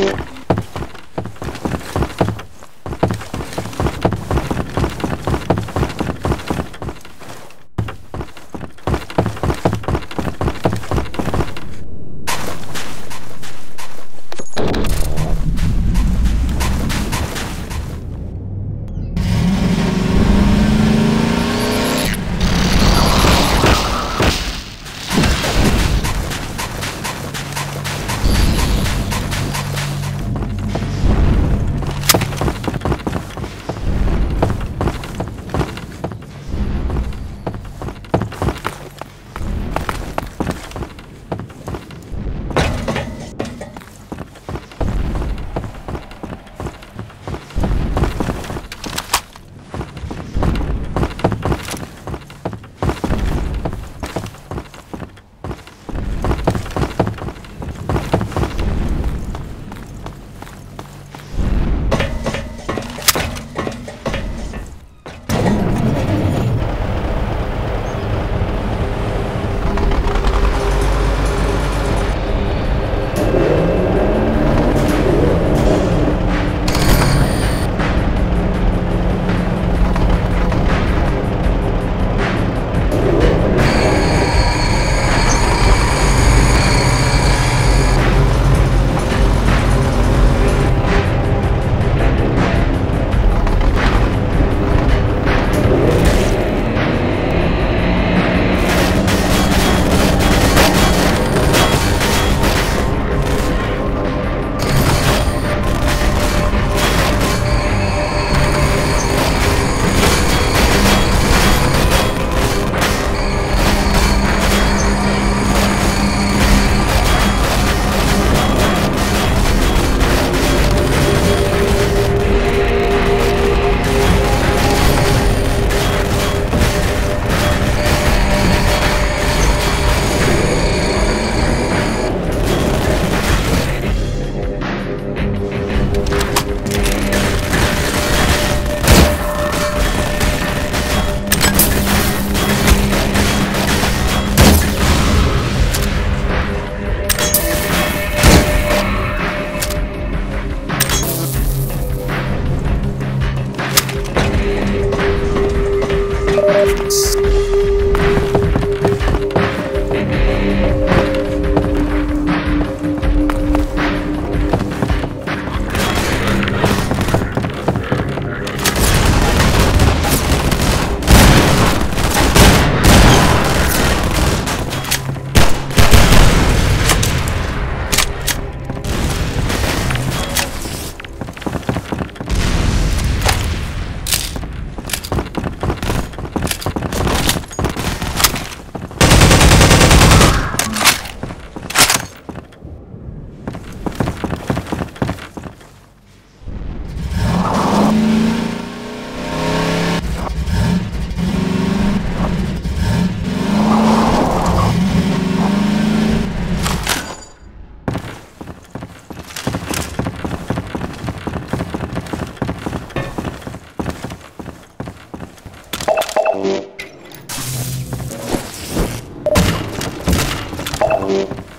Yeah. Well,